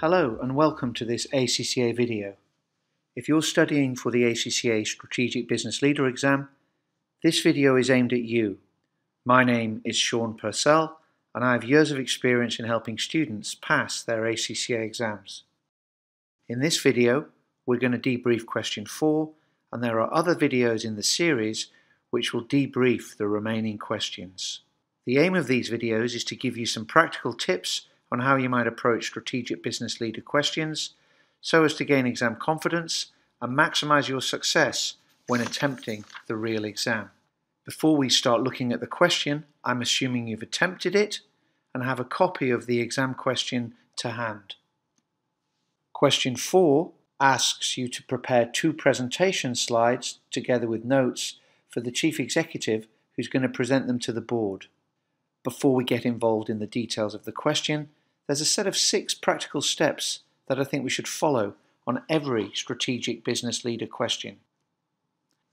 Hello and welcome to this ACCA video. If you're studying for the ACCA Strategic Business Leader exam, this video is aimed at you. My name is Sean Purcell and I have years of experience in helping students pass their ACCA exams. In this video, we're going to debrief question 4 and there are other videos in the series which will debrief the remaining questions. The aim of these videos is to give you some practical tips on how you might approach strategic business leader questions so as to gain exam confidence and maximize your success when attempting the real exam. Before we start looking at the question, I'm assuming you've attempted it and have a copy of the exam question to hand. Question 4 asks you to prepare two presentation slides together with notes for the Chief Executive who's going to present them to the board. Before we get involved in the details of the question, there's a set of six practical steps that I think we should follow on every strategic business leader question.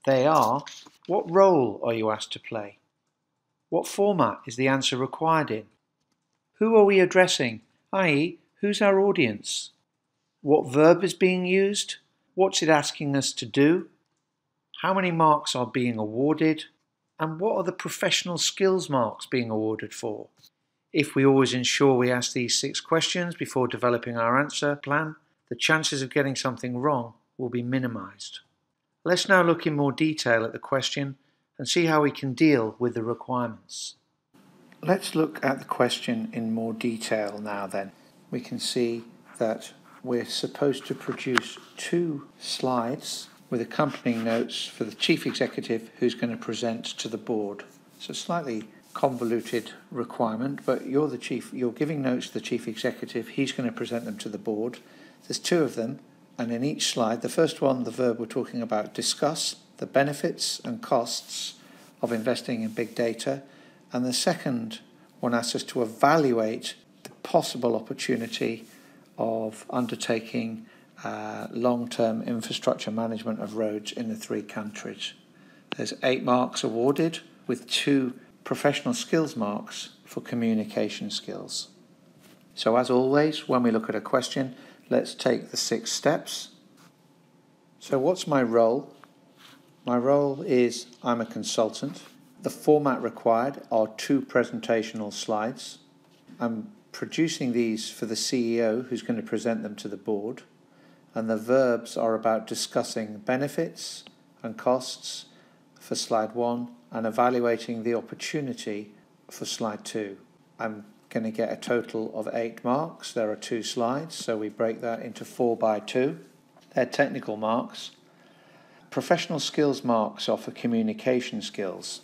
They are what role are you asked to play? What format is the answer required in? Who are we addressing, i.e., who's our audience? What verb is being used? What's it asking us to do? How many marks are being awarded? And what are the professional skills marks being awarded for? If we always ensure we ask these six questions before developing our answer plan, the chances of getting something wrong will be minimized. Let's now look in more detail at the question and see how we can deal with the requirements. Let's look at the question in more detail now then. We can see that we're supposed to produce two slides with accompanying notes for the chief executive who's going to present to the board. So slightly convoluted requirement, but you're the chief, you're giving notes to the chief executive, he's going to present them to the board. There's two of them, and in each slide, the first one, the verb we're talking about, discuss the benefits and costs of investing in big data, and the second one asks us to evaluate the possible opportunity of undertaking uh, long term infrastructure management of roads in the three countries. There's eight marks awarded with two professional skills marks for communication skills. So, as always, when we look at a question, let's take the six steps. So, what's my role? My role is I'm a consultant. The format required are two presentational slides. I'm producing these for the CEO who's going to present them to the board. And the verbs are about discussing benefits and costs for slide one and evaluating the opportunity for slide two. I'm going to get a total of eight marks. There are two slides, so we break that into four by two. They're technical marks. Professional skills marks are for communication skills.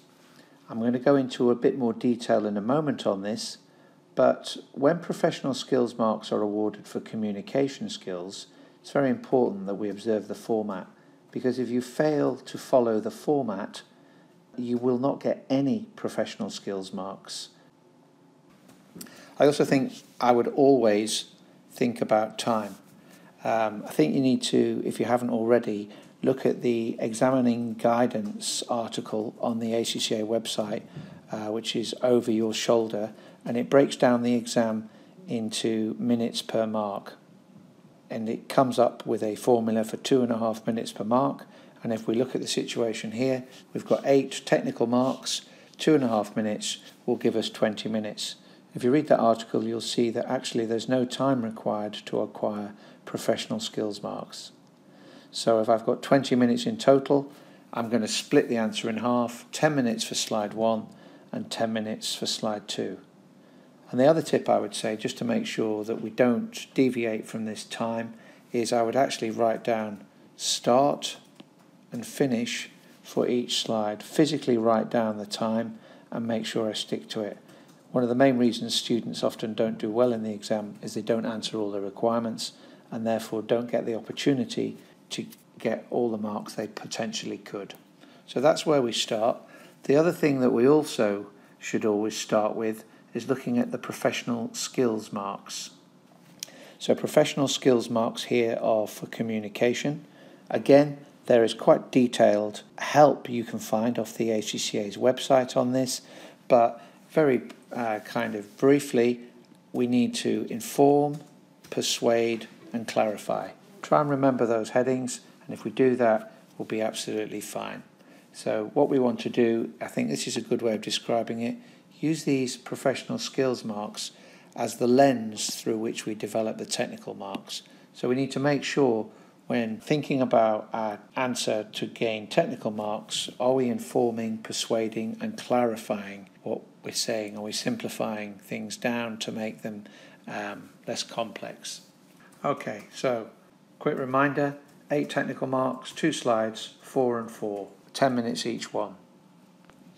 I'm going to go into a bit more detail in a moment on this, but when professional skills marks are awarded for communication skills, it's very important that we observe the format because if you fail to follow the format, you will not get any professional skills marks. I also think I would always think about time. Um, I think you need to, if you haven't already, look at the examining guidance article on the ACCA website, uh, which is over your shoulder and it breaks down the exam into minutes per mark. And it comes up with a formula for two and a half minutes per mark. And if we look at the situation here, we've got eight technical marks, two and a half minutes will give us 20 minutes. If you read that article, you'll see that actually there's no time required to acquire professional skills marks. So if I've got 20 minutes in total, I'm going to split the answer in half 10 minutes for slide one and 10 minutes for slide two. And the other tip I would say, just to make sure that we don't deviate from this time, is I would actually write down start and finish for each slide, physically write down the time and make sure I stick to it. One of the main reasons students often don't do well in the exam is they don't answer all the requirements and therefore don't get the opportunity to get all the marks they potentially could. So that's where we start. The other thing that we also should always start with is looking at the professional skills marks. So professional skills marks here are for communication. Again, there is quite detailed help you can find off the ACCA's website on this, but very uh, kind of briefly, we need to inform, persuade and clarify. Try and remember those headings and if we do that we'll be absolutely fine. So what we want to do, I think this is a good way of describing it, use these professional skills marks as the lens through which we develop the technical marks. So we need to make sure when thinking about our answer to gain technical marks, are we informing, persuading, and clarifying what we're saying? Are we simplifying things down to make them um, less complex? Okay, so quick reminder eight technical marks, two slides, four and four, 10 minutes each one.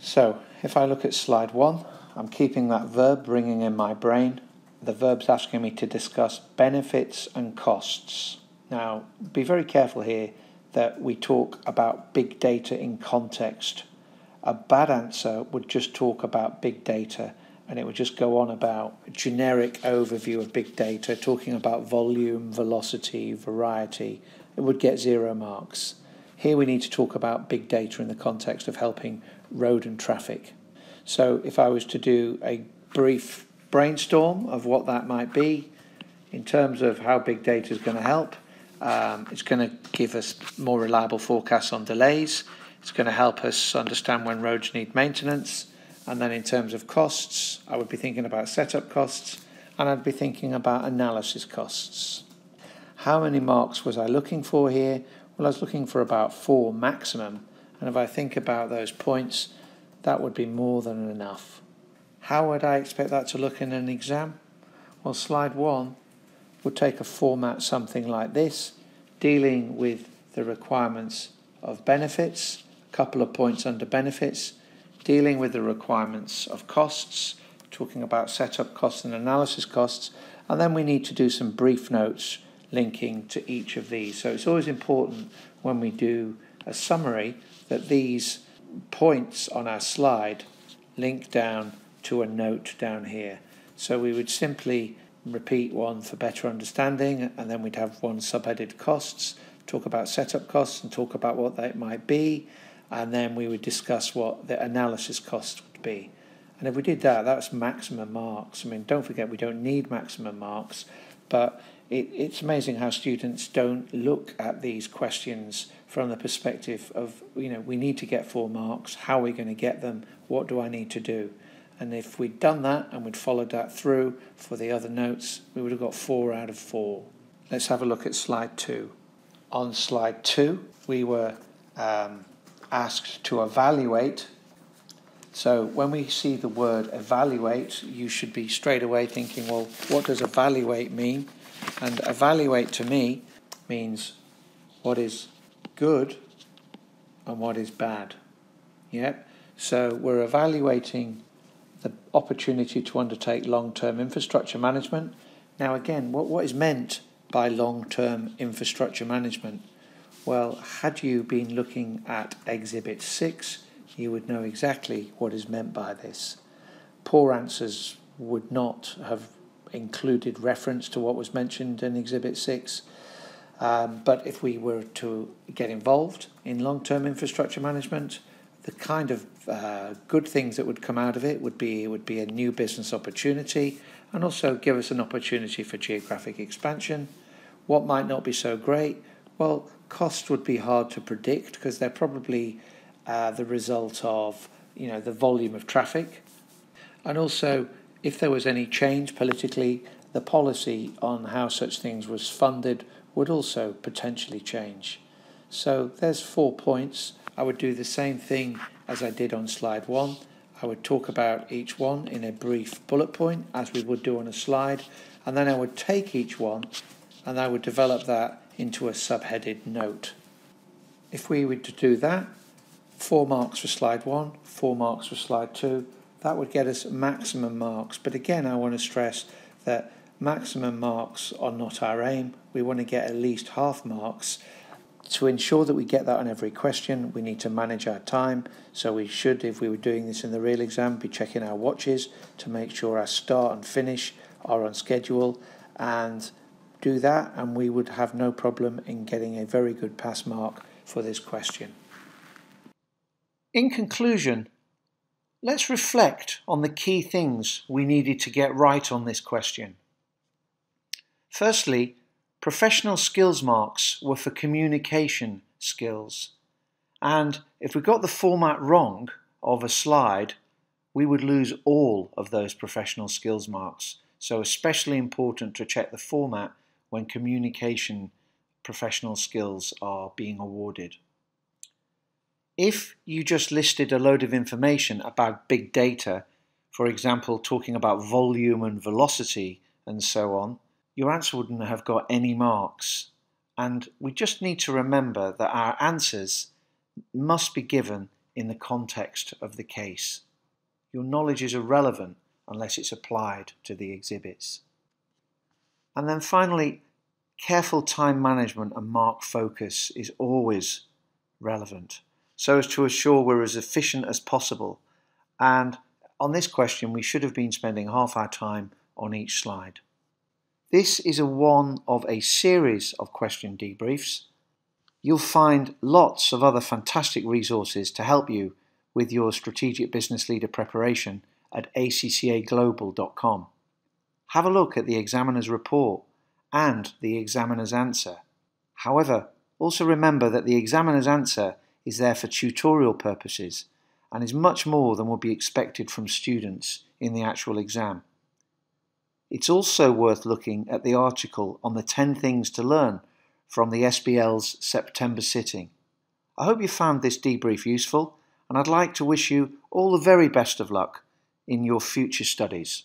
So if I look at slide one, I'm keeping that verb ringing in my brain. The verb's asking me to discuss benefits and costs. Now, be very careful here that we talk about big data in context. A bad answer would just talk about big data and it would just go on about a generic overview of big data, talking about volume, velocity, variety. It would get zero marks. Here we need to talk about big data in the context of helping road and traffic. So if I was to do a brief brainstorm of what that might be in terms of how big data is going to help, um, it's going to give us more reliable forecasts on delays. It's going to help us understand when roads need maintenance. And then in terms of costs, I would be thinking about setup costs and I'd be thinking about analysis costs. How many marks was I looking for here? Well, I was looking for about four maximum. And if I think about those points, that would be more than enough. How would I expect that to look in an exam? Well, slide one would take a format something like this, dealing with the requirements of benefits, a couple of points under benefits, dealing with the requirements of costs, talking about setup costs and analysis costs, and then we need to do some brief notes linking to each of these. So it's always important when we do a summary that these points on our slide link down to a note down here. So we would simply repeat one for better understanding, and then we'd have one subheaded costs, talk about setup costs and talk about what that might be, and then we would discuss what the analysis cost would be. And if we did that, that's maximum marks. I mean, don't forget we don't need maximum marks, but it, it's amazing how students don't look at these questions from the perspective of, you know, we need to get four marks, how are we going to get them, what do I need to do? And if we'd done that and we'd followed that through for the other notes, we would have got four out of four. Let's have a look at slide two. On slide two, we were um, asked to evaluate. So when we see the word evaluate, you should be straight away thinking, well, what does evaluate mean? And evaluate to me means what is good and what is bad. Yeah? So we're evaluating the opportunity to undertake long term infrastructure management. Now, again, what, what is meant by long term infrastructure management? Well, had you been looking at Exhibit 6, you would know exactly what is meant by this. Poor answers would not have included reference to what was mentioned in Exhibit 6. Um, but if we were to get involved in long term infrastructure management, the kind of uh, good things that would come out of it would be would be a new business opportunity and also give us an opportunity for geographic expansion. What might not be so great? Well, cost would be hard to predict because they're probably uh, the result of you know the volume of traffic, and also if there was any change politically, the policy on how such things was funded would also potentially change. So there's four points. I would do the same thing as I did on slide one. I would talk about each one in a brief bullet point, as we would do on a slide, and then I would take each one and I would develop that into a subheaded note. If we were to do that, four marks for slide one, four marks for slide two, that would get us maximum marks. But again, I want to stress that maximum marks are not our aim. We want to get at least half marks to ensure that we get that on every question, we need to manage our time. So we should, if we were doing this in the real exam, be checking our watches to make sure our start and finish are on schedule and do that and we would have no problem in getting a very good pass mark for this question. In conclusion, let's reflect on the key things we needed to get right on this question. Firstly, professional skills marks were for communication skills. And if we got the format wrong of a slide, we would lose all of those professional skills marks. So especially important to check the format when communication professional skills are being awarded. If you just listed a load of information about big data, for example, talking about volume and velocity and so on, your answer wouldn't have got any marks. And we just need to remember that our answers must be given in the context of the case. Your knowledge is irrelevant unless it's applied to the exhibits. And then finally, careful time management and mark focus is always relevant so as to assure we're as efficient as possible. And on this question, we should have been spending half our time on each slide. This is a one of a series of question debriefs. You'll find lots of other fantastic resources to help you with your strategic business leader preparation at accaglobal.com. Have a look at the examiner's report and the examiner's answer. However, also remember that the examiner's answer is there for tutorial purposes and is much more than would be expected from students in the actual exam. It's also worth looking at the article on the 10 things to learn from the SBL's September sitting. I hope you found this debrief useful and I'd like to wish you all the very best of luck in your future studies.